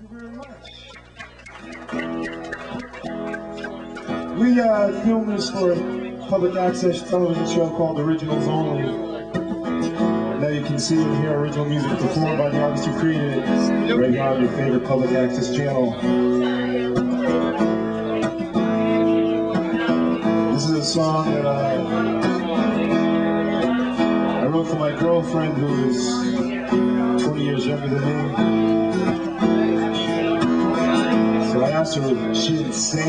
you very much. We uh, filmed this for a public access television show called Originals Only. Now you can see and hear original music performed by the artists who created it right here on your favorite public access channel. This is a song that I, I wrote for my girlfriend who is 20 years younger than me. Her if she'd sing.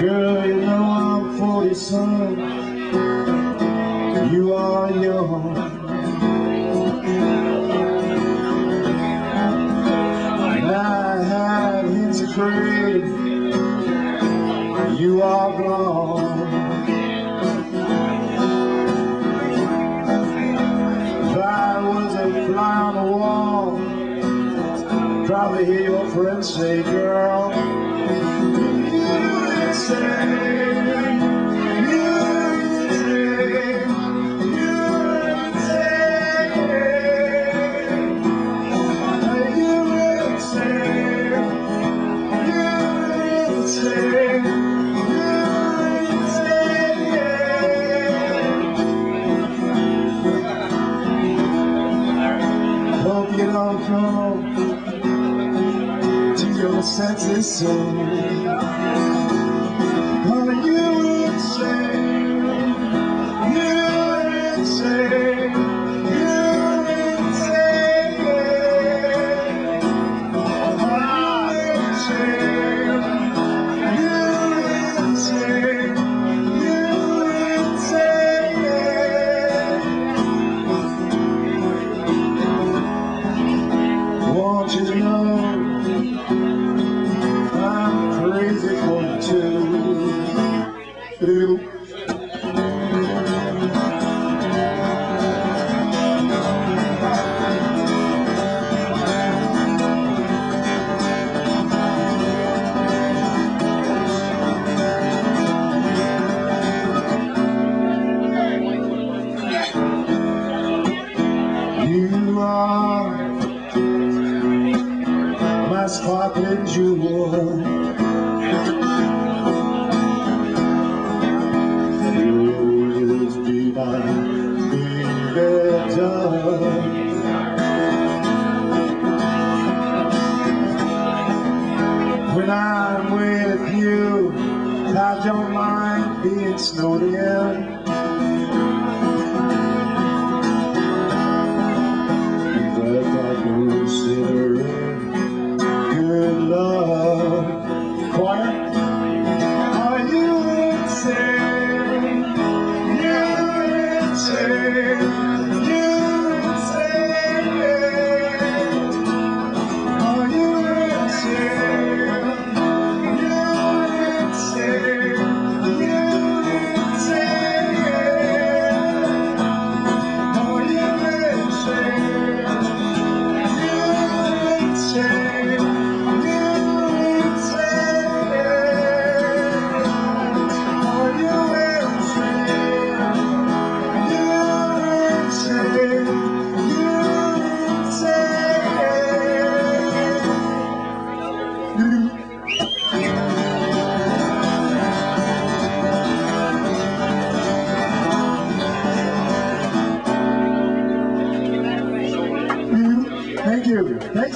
Girl, you know I'm 40 son. You are young. Probably hear your friends say, girl. You say, you don't your senses soon. Oh, you would too? You are my sparkling jewel. When I'm with you, I don't mind being snowed in.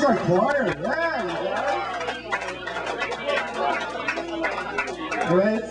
Our choir. Yeah. Great.